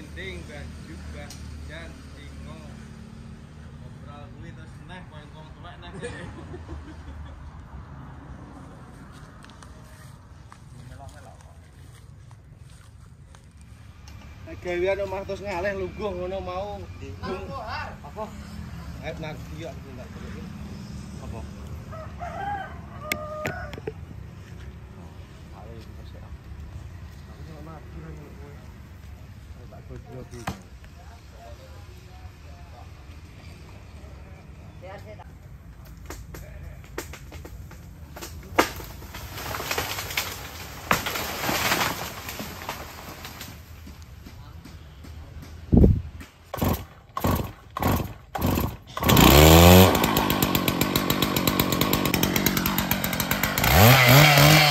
Ginting, baju, jan, singo. Ngobrol kuwi terus neh koyo wong tuwek neh. Gawean omah terus ngalih lungguh ngono mau. Apa? Eh nang iya aku enggak terus. Apa? Ah, ah, ah.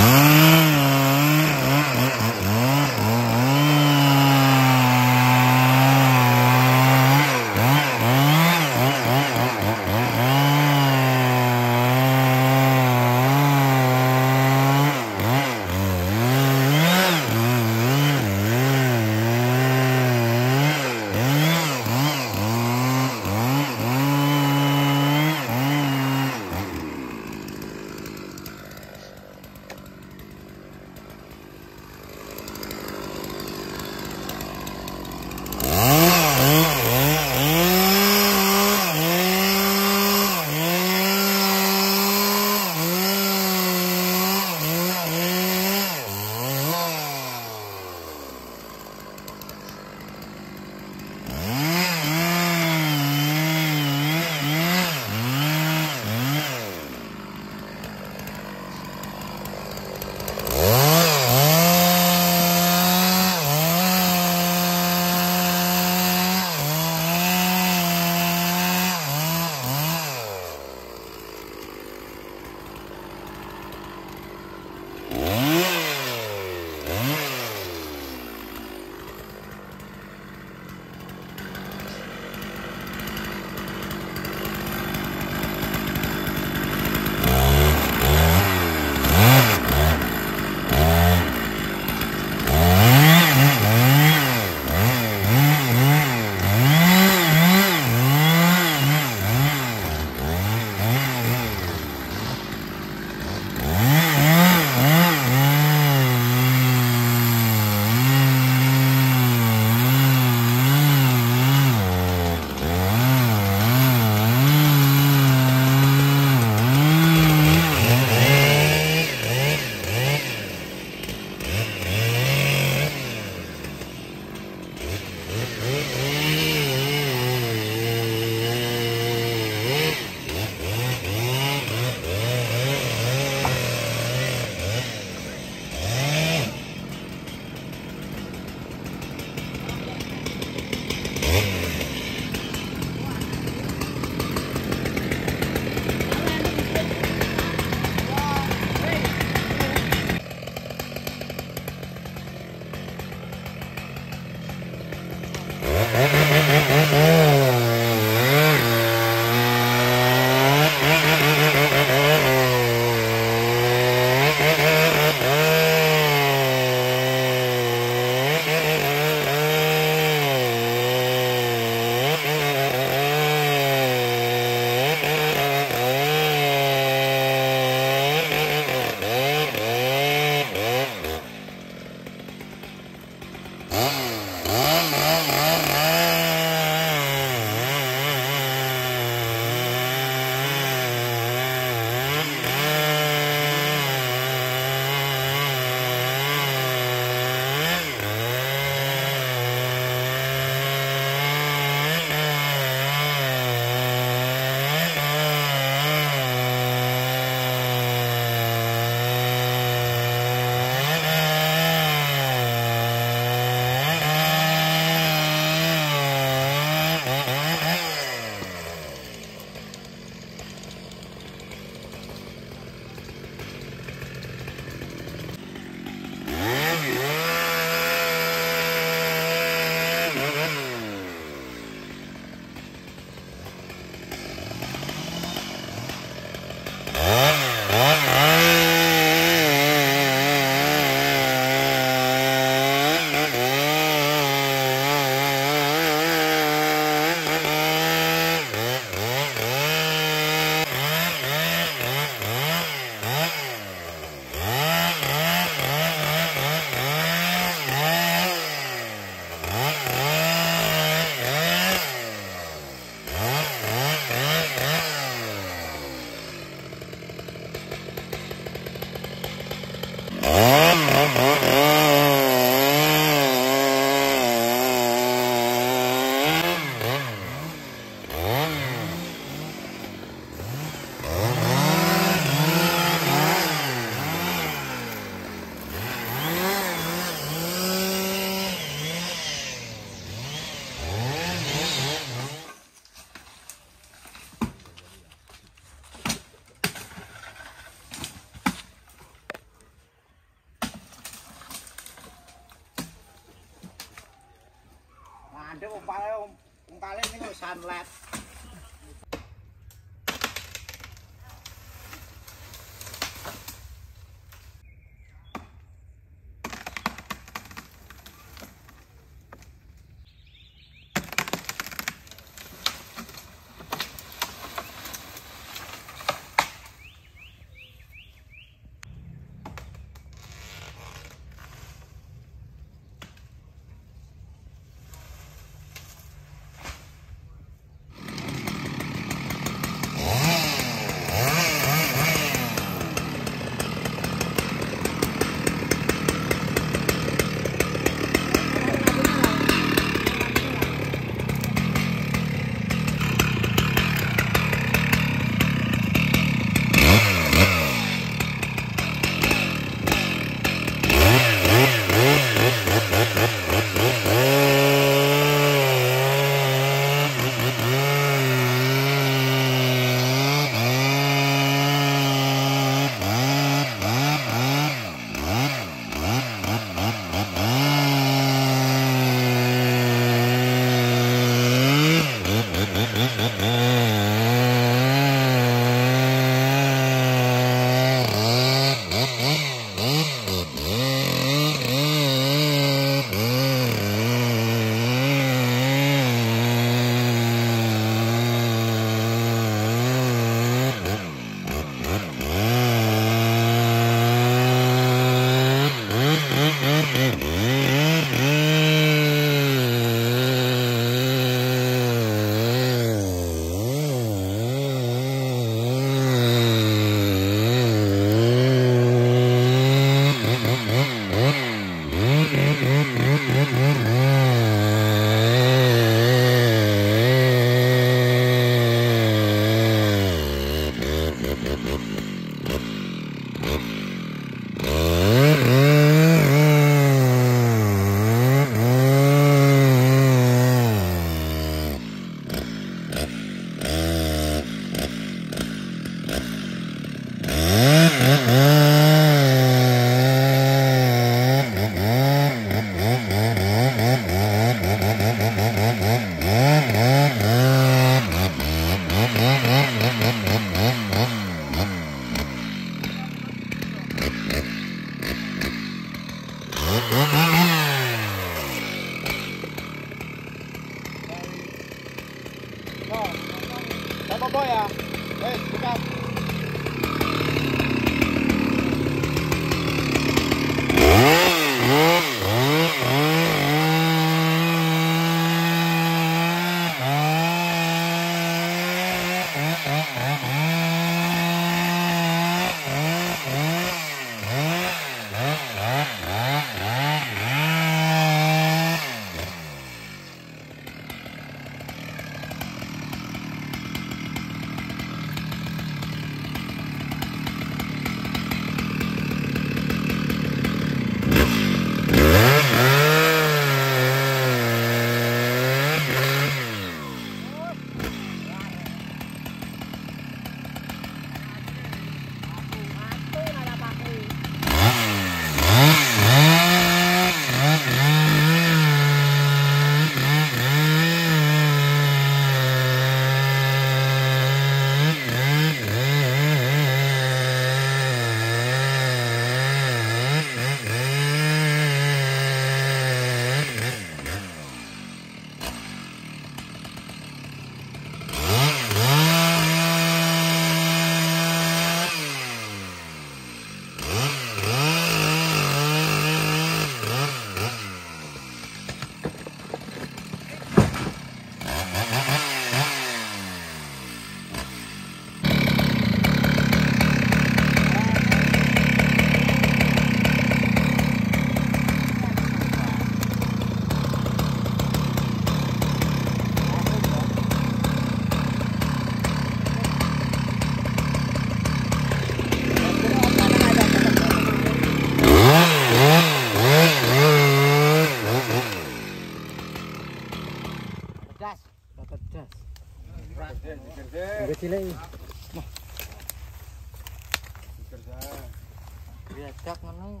Diajak ngono.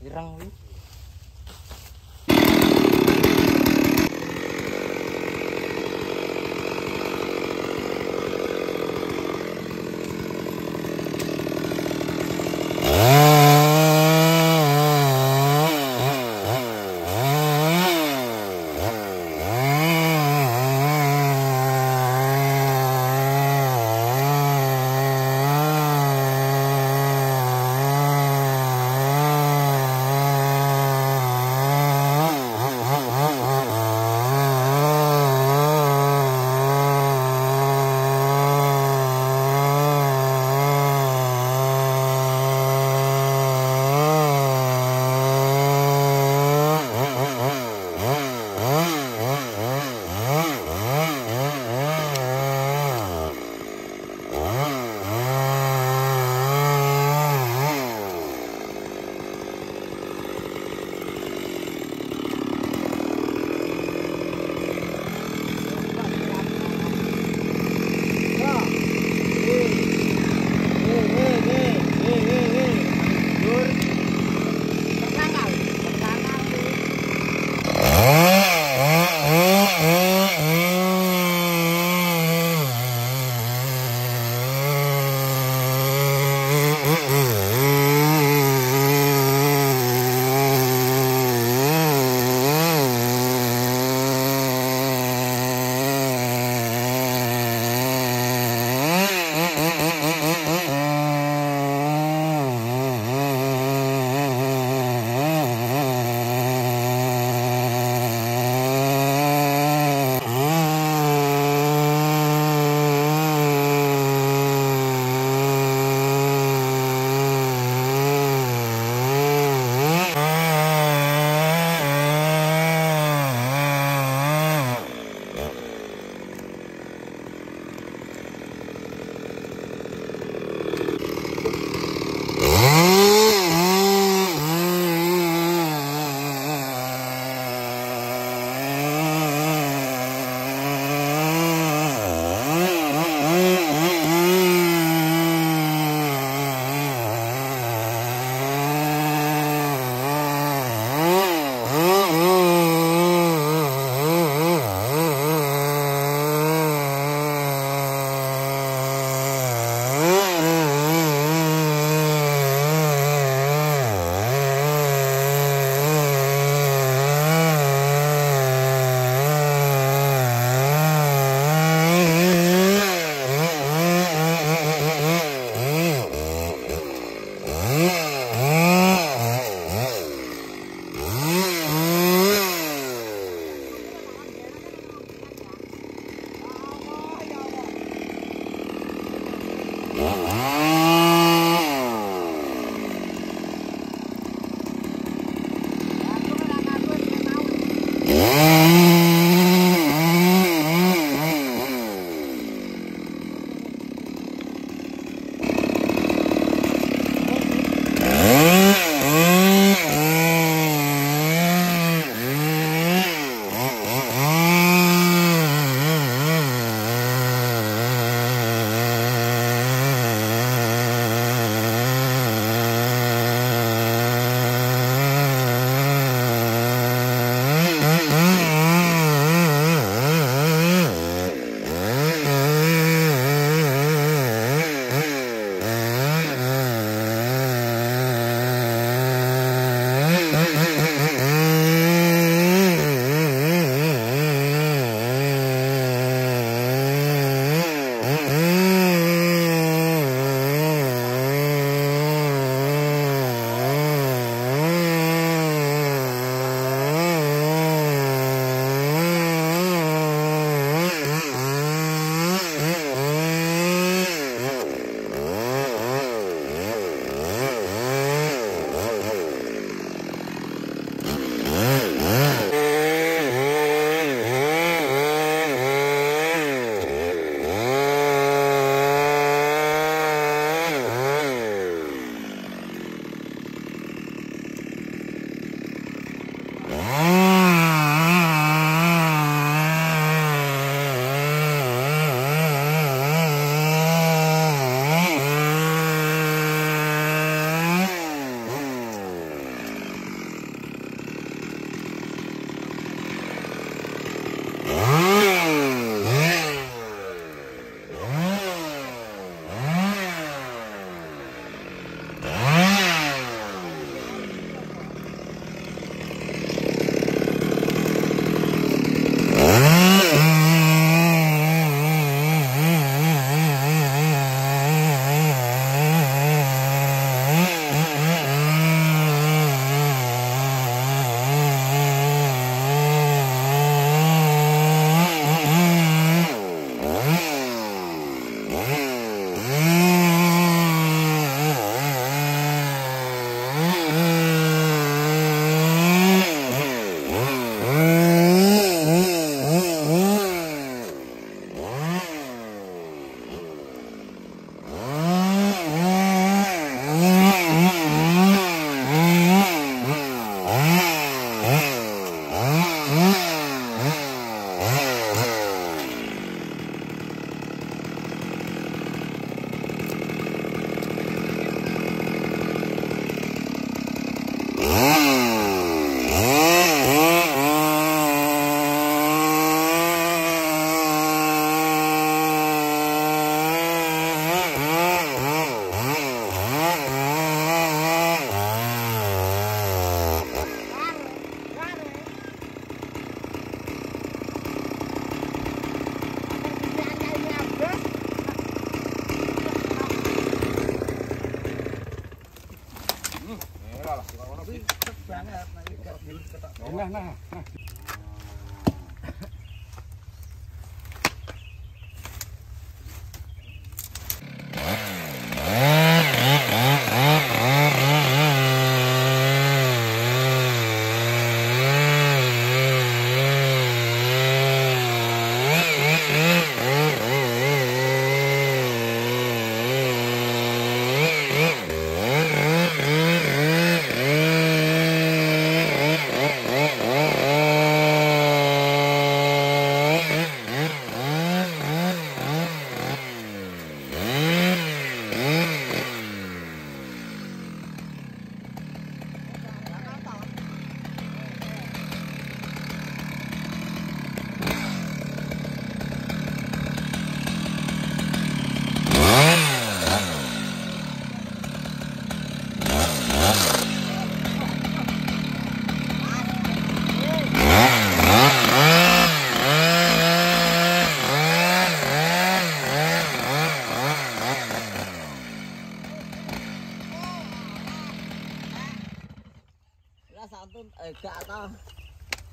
Ireng kuwi.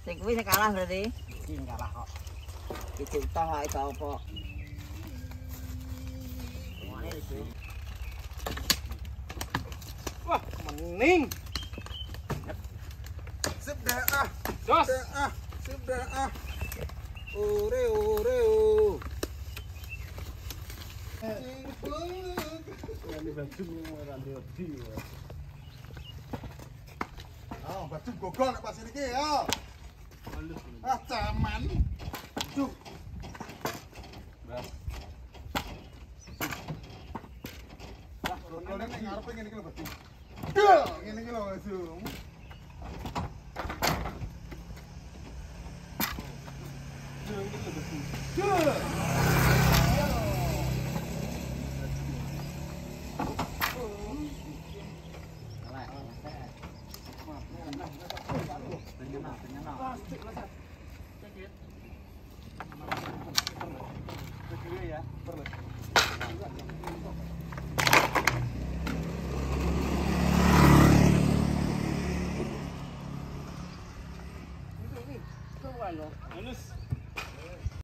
Sing kuwi sing kalah berarti. Iki sing kalah kok. Iki cinta wae ta opo. Wah, mening. Sip dah ah. Jos. Ah, sip dah ah. Ore ore o. Ini bang. Ini bang cuma orang dia dia. Ah, baju gogol nek pas iki ya. Ah, caman. Cuk. Lah, gogol nek ngarep ngene iki lho, baju. Del, ngene iki lho, Mas.